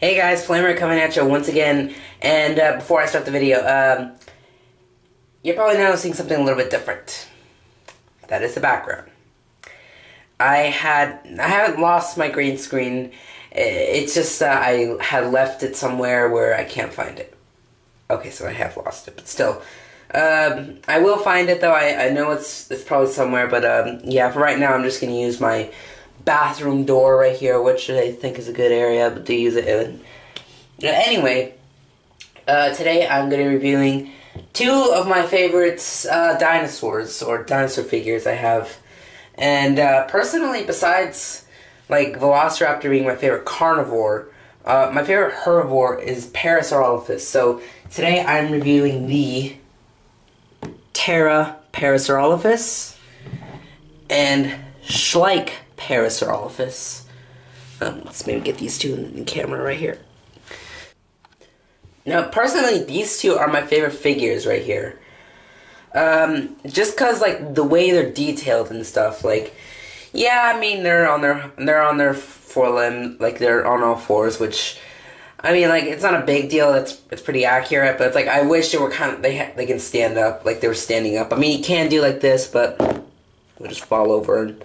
Hey guys, Flamer coming at you once again. And uh, before I start the video, um, you're probably noticing something a little bit different. That is the background. I had I haven't lost my green screen. It's just uh, I had left it somewhere where I can't find it. Okay, so I have lost it, but still. Um, I will find it though. I, I know it's it's probably somewhere, but um, yeah. For right now, I'm just gonna use my bathroom door right here, which I think is a good area to use it in. Anyway, uh, today I'm going to be reviewing two of my favorites uh, dinosaurs or dinosaur figures I have. And uh, personally, besides like Velociraptor being my favorite carnivore, uh, my favorite herbivore is Parasaurolophus. So today I'm reviewing the Terra Parasaurolophus and Schleich Parasaurolophus. Um, let's maybe get these two in the camera right here. Now, personally, these two are my favorite figures right here. Um, just cause like the way they're detailed and stuff. Like, yeah, I mean they're on their they're on their forelimb, like they're on all fours, which. I mean, like it's not a big deal. It's it's pretty accurate, but it's like I wish they were kind of they they can stand up, like they were standing up. I mean, you can do like this, but we'll just fall over. And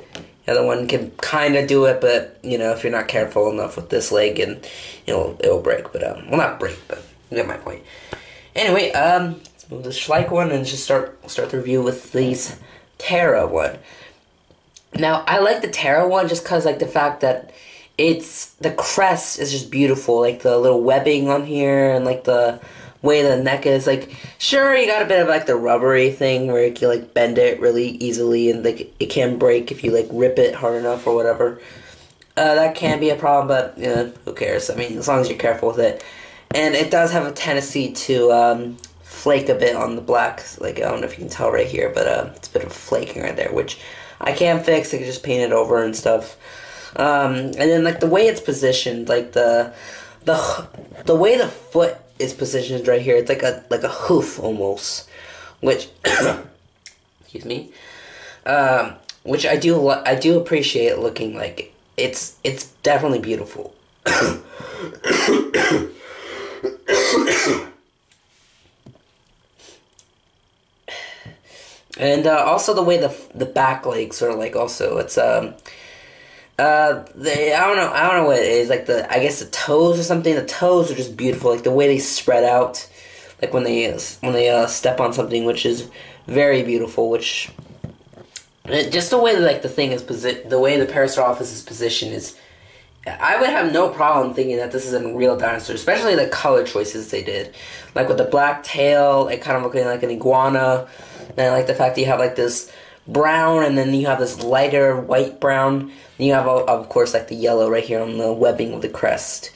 the other one can kind of do it, but you know, if you're not careful enough with this leg, and it'll it'll break. But um, well, not break, but you get my point. Anyway, um, let's move the Schleich one and just start start the review with these Terra one. Now, I like the Terra one just cause like the fact that it's the crest is just beautiful, like the little webbing on here and like the way the neck is. Like, sure, you got a bit of like the rubbery thing where you can like bend it really easily and like it can break if you like rip it hard enough or whatever. Uh, that can be a problem, but you know, who cares? I mean, as long as you're careful with it and it does have a tendency to um, flake a bit on the black. Like I don't know if you can tell right here, but uh, it's a bit of flaking right there, which I can fix. I can just paint it over and stuff. Um, and then like the way it's positioned, like the the the way the foot is positioned right here, it's like a like a hoof almost, which excuse me, um, which I do I do appreciate looking like it's it's definitely beautiful. and uh, also the way the the back legs are like also it's um uh they I don't know I don't know what it is like the I guess the toes or something the toes are just beautiful like the way they spread out like when they when they uh, step on something which is very beautiful which just the way that, like the thing is posi- the way the Parasaurolophus is positioned is I would have no problem thinking that this is a real dinosaur, especially the color choices they did. Like with the black tail, it kind of looking like an iguana. And I like the fact that you have like this brown and then you have this lighter white brown. You have, of course, like the yellow right here on the webbing of the crest.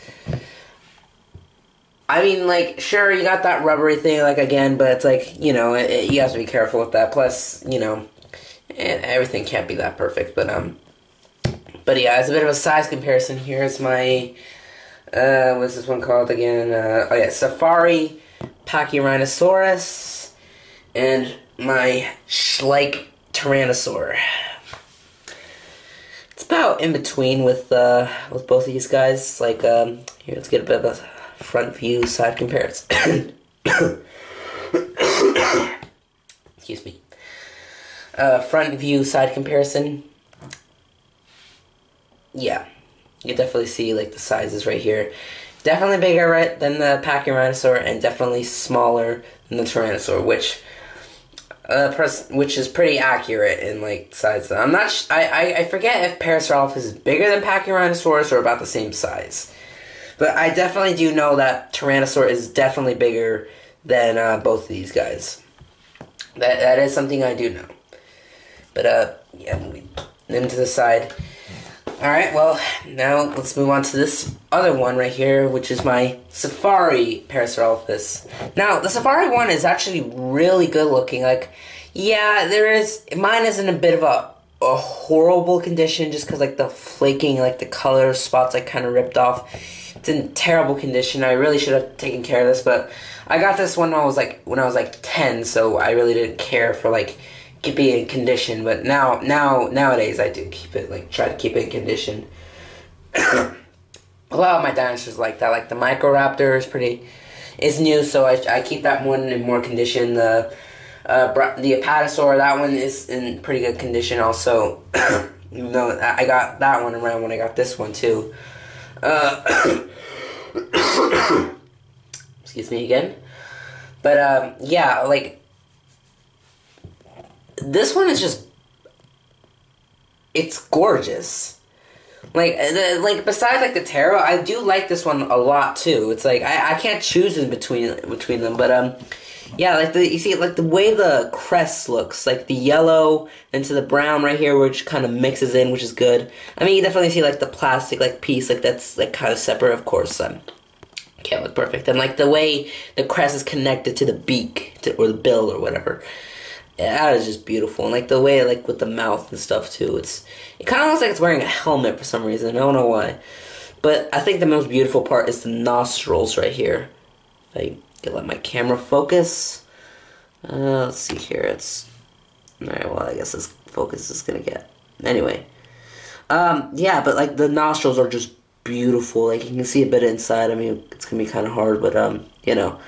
I mean, like, sure, you got that rubbery thing, like, again, but it's like, you know, it, it, you have to be careful with that. Plus, you know, everything can't be that perfect, but, um, but yeah, as a bit of a size comparison, here's my, uh, what's this one called again? Uh, oh yeah, Safari Pachyrhinosaurus, and my Schleich Tyrannosaur. It's about in between with, uh, with both of these guys. Like, um, here, let's get a bit of a front view side comparison. Excuse me. Uh, front view side comparison yeah, you definitely see like the sizes right here. Definitely bigger right than the Pachyrhinosaur and definitely smaller than the Tyrannosaur, which uh, which is pretty accurate in like size. I'm not. Sh- I, I I forget if Parasaurolophus is bigger than Pachyrhinosaurus or about the same size, but I definitely do know that Tyrannosaur is definitely bigger than uh, both of these guys. That that is something I do know. But uh, yeah, moving them to the side. Alright, well, now let's move on to this other one right here, which is my Safari Parasaurolophus. Now, the Safari one is actually really good looking. Like, yeah, there is, mine is in a bit of a, a horrible condition just because, like, the flaking, like, the color spots, like, kind of ripped off. It's in terrible condition. I really should have taken care of this, but I got this one when I was, like, when I was, like, 10, so I really didn't care for, like, keep it in condition. But now, now, nowadays, I do keep it like try to keep it in condition. a lot of my dinosaurs like that. Like the Microraptor is pretty is new, so I, I keep that one in more condition. The uh, the Apatosaur, that one is in pretty good condition also. Even though I got that one around when I got this one too. Uh, excuse me again. But um, yeah, like this one is just it's gorgeous. Like the, like besides like the Terra, I do like this one a lot too. It's like I, I can't choose in between between them, but um yeah, like the you see like the way the crest looks, like the yellow into the brown right here, which kind of mixes in, which is good. I mean, you definitely see like the plastic like piece, like that's like kind of separate, of course. Um, can't look perfect, and like the way the crest is connected to the beak to, or the bill or whatever. That is just beautiful, and like the way like with the mouth and stuff too. It's it kind of looks like it's wearing a helmet for some reason. I don't know why, but I think the most beautiful part is the nostrils right here. If I can let my camera focus. Uh, let's see here. It's alright. Well, I guess this focus is gonna get anyway. Um, yeah, but like the nostrils are just beautiful. Like you can see a bit inside. I mean, it's gonna be kind of hard, but um, you know.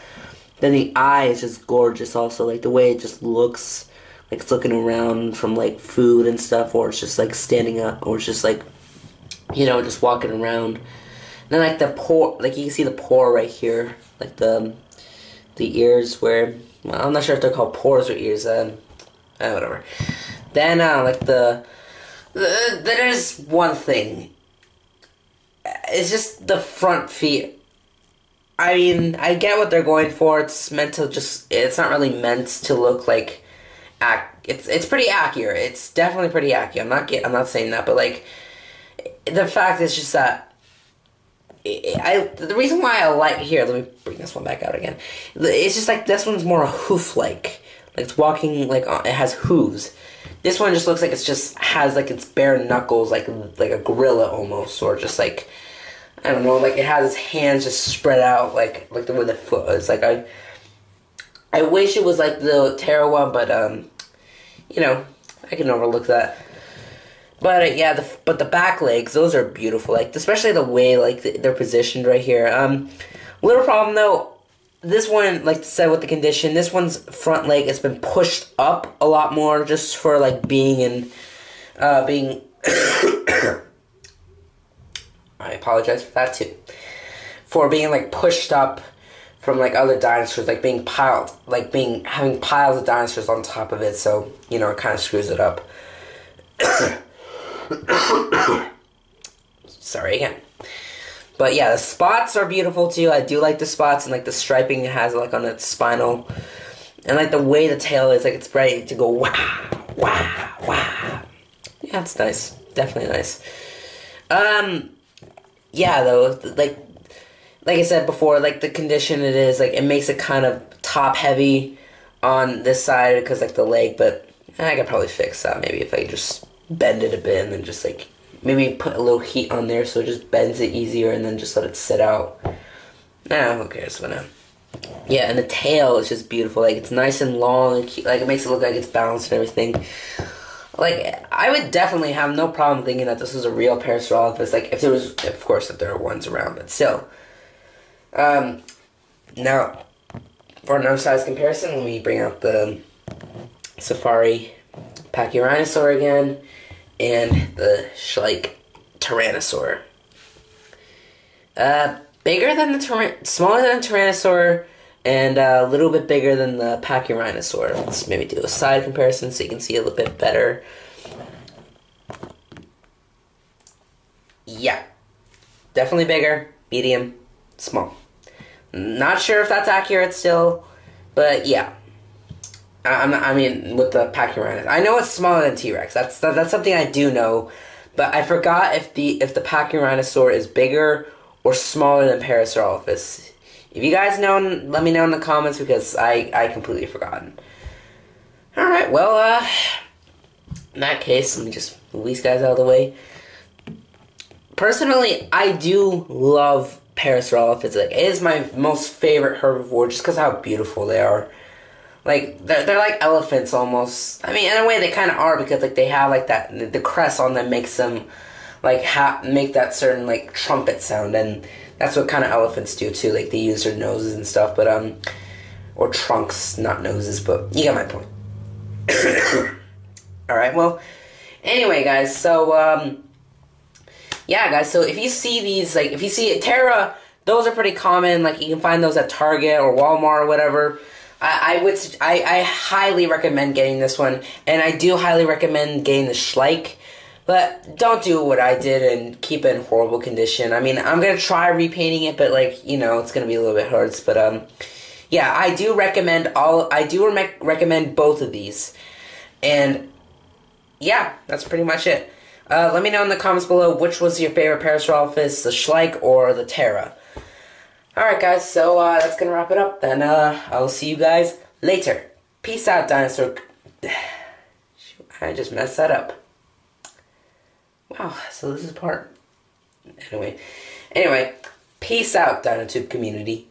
Then the eye is just gorgeous. Also, like the way it just looks, like it's looking around from like food and stuff, or it's just like standing up, or it's just like, you know, just walking around. And then like the pore, like you can see the pore right here, like the the ears where well, I'm not sure if they're called pores or ears. Um, uh, whatever. Then uh, like the, the there's one thing. It's just the front feet I mean, I get what they're going for. It's meant to just. It's not really meant to look like. Ac- it's it's pretty accurate. It's definitely pretty accurate. I'm not get, I'm not saying that, but like, the fact is just that. I the reason why I like here. Let me bring this one back out again. It's just like this one's more hoof like. Like it's walking like it has hooves. This one just looks like it's just has like its bare knuckles, like like a gorilla almost, or just like I don't know, like it has its hands just spread out, like like the way the foot is. Like I, I wish it was like the Terra one, but um, you know, I can overlook that. But uh, yeah, the but the back legs, those are beautiful. Like especially the way like they're positioned right here. Um, little problem though. This one, like I said with the condition, this one's front leg has been pushed up a lot more just for like being in, uh, being I apologize for that too. For being like pushed up from like other dinosaurs, like being piled, like being having piles of dinosaurs on top of it. So you know, it kind of screws it up. Sorry again. But yeah, the spots are beautiful too. I do like the spots and like the striping it has like on its spinal, and like the way the tail is, like it's ready to go wow, wow, wow. Yeah, it's nice. Definitely nice. Um, yeah, though, like like I said before, like the condition it is, like it makes it kind of top heavy on this side because like the leg, but I could probably fix that maybe if I just bend it a bit and then just like maybe put a little heat on there so it just bends it easier and then just let it sit out. Nah, who cares? Whatever. Um, yeah, and the tail is just beautiful. Like it's nice and long. and cute. Like it makes it look like it's balanced and everything like I would definitely have no problem thinking that this was a real Parasaurolophus. Like if there was, of course, if there are ones around, but still. Um, now, for another size comparison, let me bring out the Safari Pachyrhinosaur again, and the Schleich Tyrannosaur. Uh, bigger than the Tyrann- smaller than the Tyrannosaur and uh, a little bit bigger than the Pachyrhinosaur. Let's maybe do a side comparison so you can see a little bit better. Yeah, definitely bigger, medium, small. Not sure if that's accurate still, but yeah. I, I mean, with the Pachyrhinosaur, I know it's smaller than T Rex. That's that, that's something I do know, but I forgot if the if the Pachyrhinosaur is bigger or smaller than Parasaurolophus. If you guys know, let me know in the comments because I, I completely forgotten. Alright, well, uh, in that case, let me just move these guys out of the way. Personally, I do love Parasaurolophus. Like, it is my most favorite herbivore just because how beautiful they are. Like, they're, they're like elephants almost. I mean, in a way, they kind of are because, like, they have, like, that, the crest on them makes them like ha- make that certain like trumpet sound, and that's what kind of elephants do too. Like they use their noses and stuff, but um, or trunks, not noses, but you get my point. All right, well, anyway, guys, so um, yeah, guys, so if you see these, like if you see Terra, those are pretty common. Like you can find those at Target or Walmart or whatever. I, I would, I, I highly recommend getting this one, and I do highly recommend getting the Schleich. But don't do what I did and keep it in horrible condition. I mean, I'm gonna try repainting it, but like you know, it's gonna be a little bit hard. But um, yeah, I do recommend all. I do re- recommend both of these, and yeah, that's pretty much it. Uh, let me know in the comments below which was your favorite Parasaurolophus, the Schleich or the Terra. Alright guys, so uh, that's gonna wrap it up. Then uh, I'll see you guys later. Peace out, dinosaur. I just messed that up. Wow, so this is part. Anyway, anyway, peace out, Dinotube community.